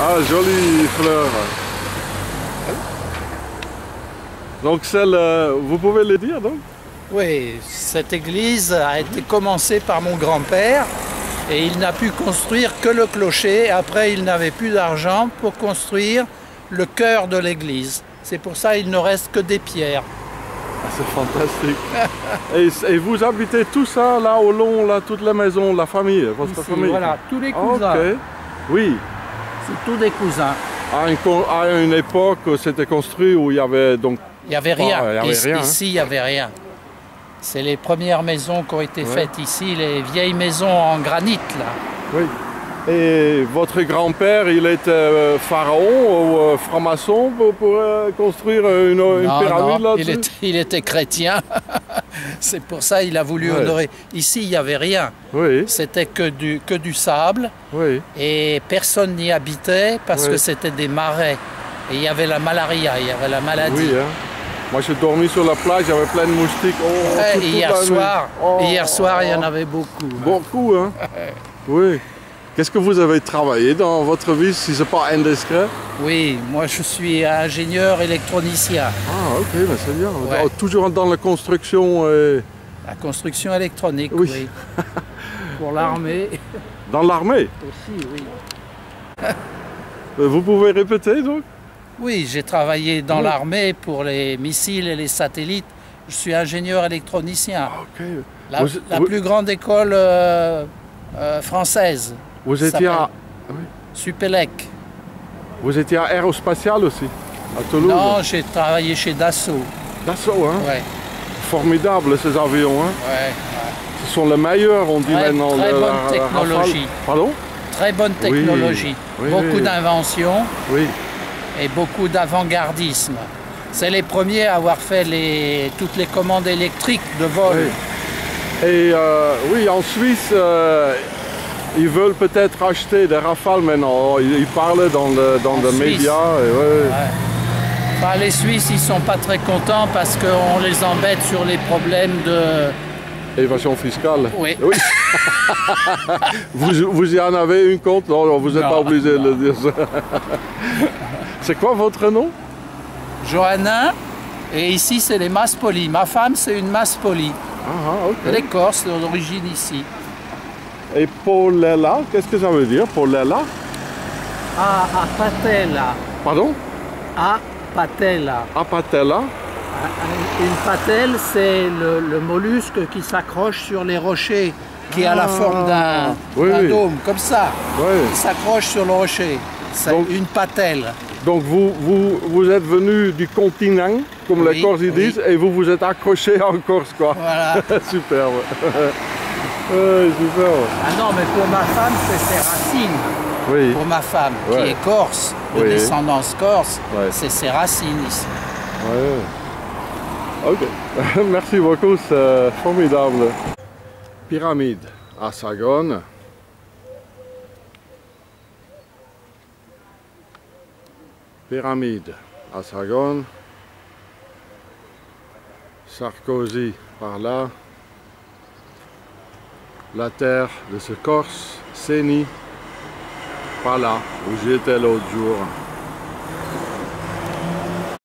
Ah, jolie fleur. Donc celle, euh, vous pouvez le dire donc? Oui, cette église a été commencée par mon grand-père et il n'a pu construire que le clocher. Après, il n'avait plus d'argent pour construire le cœur de l'église. C'est pour ça qu'il ne reste que des pierres. Ah, c'est fantastique. et, et, vous habitez tout ça là au long, là, toute la maison, la famille, votre Ici, famille? Voilà, tous les cousins. Ok. Oui. C'est tous des cousins. À à une époque, c'était construit où il y avait donc. Il n'y avait rien. il y avait Ici, rien, hein. ici, il n'y avait rien. C'est les premières maisons qui ont été Ouais. faites ici, les vieilles maisons en granit là. Oui. Et votre grand-père, il était euh, pharaon ou euh, franc-maçon pour, pour, euh, construire une, pyramide non, là il, était, il était chrétien. C'est pour ça qu'il a voulu Ouais. honorer. Ici, il n'y avait rien. Oui, C'était que du, que du sable oui. et personne n'y habitait parce que c'était des marais. Et il y avait la malaria, il y avait la maladie. Oui, hein. Moi, j'ai dormi sur la plage, il y avait plein de moustiques. Oh, Ouais, toute hier soir, Oh, hier soir, il y en avait beaucoup. Beaucoup, hein Oui. Qu'est-ce que vous avez travaillé dans votre vie, si c'est pas indiscret Oui, moi je suis ingénieur électronicien. Ah, ok, mais c'est bien. Ouais. Oh, Toujours dans la construction et La construction électronique, Oui. oui. Pour l'armée dans l'armée. aussi, oui. Euh, Vous pouvez répéter, donc Oui, j'ai travaillé dans Oui. l'armée pour les missiles et les satellites. Je suis ingénieur électronicien. Ok. La, Vous- la vous- plus grande école euh, euh, française, Vous étiez, à, Supélec. vous étiez à aérospatial aussi, à Toulouse Non, j'ai travaillé chez Dassault. Dassault, hein? Ouais, Formidable, ces avions, hein? Ouais. Ce sont les meilleurs, on dit Très- maintenant. très bonne la- la Rafale. technologie. Pardon? Très bonne technologie. oui, beaucoup oui. d'inventions Oui. et beaucoup d'avant-gardisme. C'est les premiers à avoir fait les, toutes les commandes électriques de vol. Oui. Et euh, oui, en Suisse, euh, ils veulent peut-être acheter des Rafales maintenant. Oh, Ils, ils parlent dans, le, dans les médias. et ouais. Ouais. Enfin, les Suisses, ils sont pas très contents parce qu'on les embête sur les problèmes de... Évasion fiscale. Oui. vous, vous y en avez une compte Non, vous n'êtes pas obligé de le dire. C'est quoi votre nom? Johannin, et ici, c'est les Maspoli. Ma femme, c'est une Maspoli. Ah, ah, ok. Elle est corse, d'origine ici. Et Paulella, qu'est-ce que ça veut dire, Paulella? Ah, à patella. Pardon? À patella. Apatella Une patelle, c'est le, le mollusque qui s'accroche sur les rochers, qui a la Ah. forme d'un Oui, dôme, comme ça. Oui. Il s'accroche sur le rocher. C'est Donc- une patelle. Donc vous, vous, vous êtes venu du continent, comme les Corses disent, et vous vous êtes accroché en Corse, quoi. Voilà. Superbe. Ouais. Ah non, mais pour ma femme, c'est ses racines. Oui. Pour ma femme, Ouais. qui est corse, de Oui. descendance corse, Ouais. c'est ses racines ici. Ouais. Ok. Merci beaucoup, c'est formidable. Pyramide à Sagone. Pyramide à Sagone. Sarkozy par là. La terre de ce Corse, Séni, par là, où j'étais l'autre jour.